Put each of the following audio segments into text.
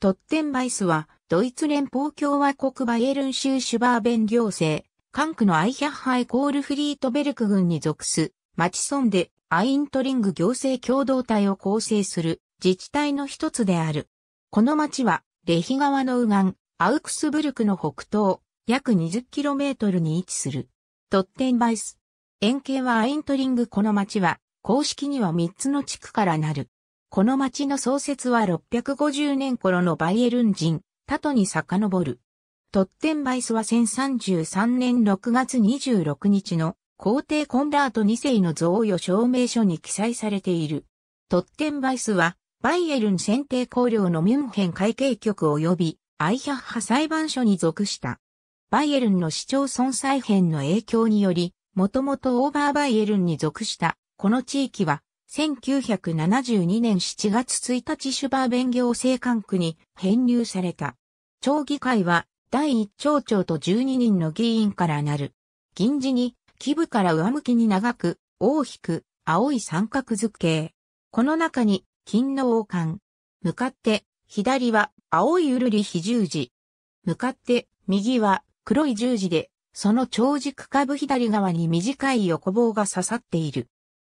トッテンバイスは、ドイツ連邦共和国バイエルン州シュバーベン行政、管区のアイヒャッハイコールフリートベルク郡に属す、町村でアイントリング行政共同体を構成する自治体の一つである。この町は、レヒ川の右岸、アウクスブルクの北東、約 20km に位置する。トッテンバイス。円形はアイントリングこの町は、公式には3つの地区からなる。この町の創設は650年頃のバイエルン人、タトに遡る。トッテンバイスは1033年6月26日の皇帝コンラート2世の贈与証明書に記載されている。トッテンバイスは、バイエルン選定公領のミュンヘン会計局及びアイヒャッハ裁判所に属した。バイエルンの市町村再編の影響により、もともとオーバーバイエルンに属したこの地域は1972年7月1日シュバーベン行政管区に編入された。町議会は第一町長と12人の議員からなる。銀字に基部から上向きに長く、大きく、青い三角図形。この中に金の王冠。向かって左は青いウルリ非十字。向かって右は黒い十字で、その長軸下部左側に短い横棒が刺さっている。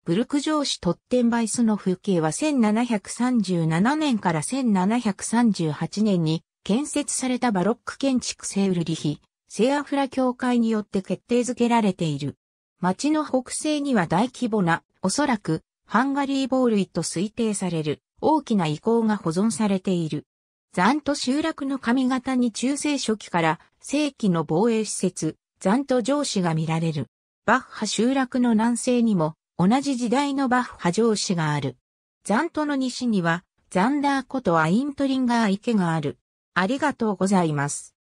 ブルク上市トッテンバイスの風景は1737年から1738年に建設されたバロック建築セウルリヒ、セアフラ教会によって決定づけられている。町の北西には大規模な、おそらくハンガリーボールイと推定される大きな遺構が保存されている。残都集落の上方に中世初期から世紀の防衛施設、残都城市が見られる。バッハ集落の南西にも同じ時代のバッハ城市がある。ザントの西には、ザンダーことアイントリンガー池がある。ありがとうございます。